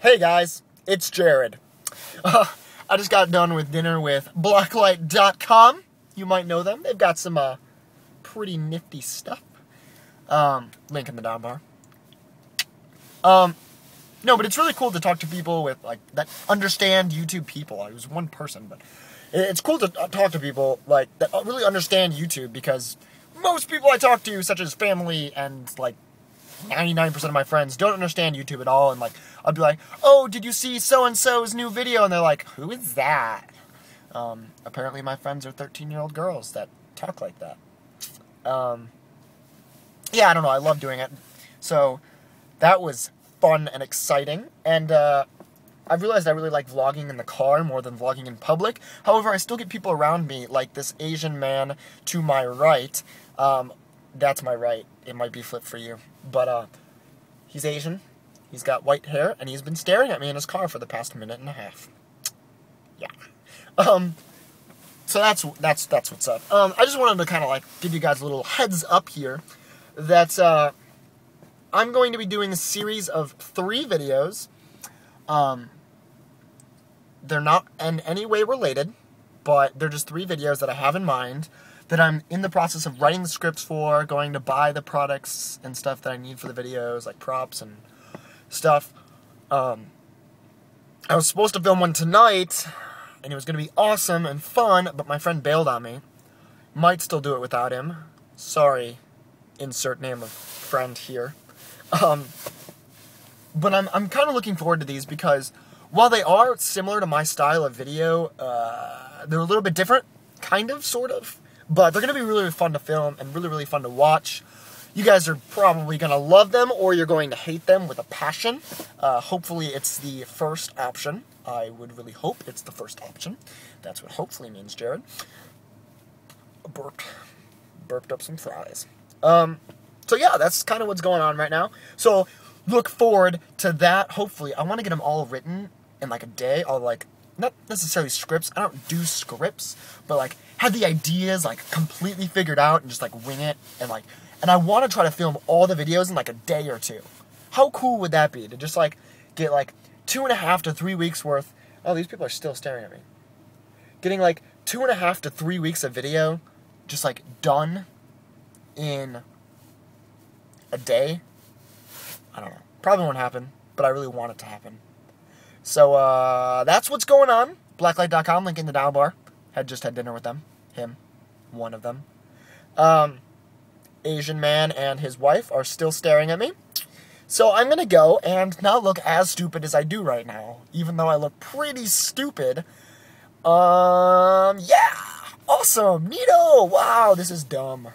Hey guys, it's Jared. Uh, I just got done with dinner with Blacklight.com. You might know them. They've got some uh, pretty nifty stuff. Um, link in the down bar. Um, no, but it's really cool to talk to people with like that understand YouTube people. I was one person, but it's cool to uh, talk to people like that really understand YouTube because most people I talk to, such as family and like 99% of my friends don't understand YouTube at all. And like, I'll be like, oh, did you see so and so's new video? And they're like, who is that? Um, apparently, my friends are 13 year old girls that talk like that. Um, yeah, I don't know. I love doing it. So that was fun and exciting. And uh, I realized I really like vlogging in the car more than vlogging in public. However, I still get people around me, like this Asian man to my right. Um, that's my right. It might be flipped for you. But uh, he's Asian. He's got white hair, and he's been staring at me in his car for the past minute and a half. Yeah. Um. So that's that's that's what's up. Um, I just wanted to kind of like give you guys a little heads up here that uh, I'm going to be doing a series of three videos. Um, they're not in any way related, but they're just three videos that I have in mind that I'm in the process of writing the scripts for, going to buy the products and stuff that I need for the videos, like props and stuff. Um, I was supposed to film one tonight, and it was going to be awesome and fun, but my friend bailed on me. Might still do it without him. Sorry, insert name of friend here. Um, but I'm, I'm kind of looking forward to these because while they are similar to my style of video, uh, they're a little bit different, kind of, sort of. But they're going to be really, really fun to film and really, really fun to watch. You guys are probably going to love them or you're going to hate them with a passion. Uh, hopefully, it's the first option. I would really hope it's the first option. That's what hopefully means, Jared. Burped. Burped up some fries. Um, so, yeah, that's kind of what's going on right now. So, look forward to that. Hopefully, I want to get them all written in like a day. I'll like not necessarily scripts. I don't do scripts, but like have the ideas like completely figured out and just like wing it and like and I want to try to film all the videos in like a day or two. How cool would that be to just like get like two and a half to three weeks worth? Oh, these people are still staring at me. Getting like two and a half to three weeks of video, just like done in a day. I don't know. Probably won't happen, but I really want it to happen. So uh, that's what's going on. Blacklight.com, link in the down bar. Had just had dinner with them. Him, one of them. Um, Asian man and his wife are still staring at me. So I'm gonna go and not look as stupid as I do right now, even though I look pretty stupid. Um, yeah, awesome, neato. Wow, this is dumb.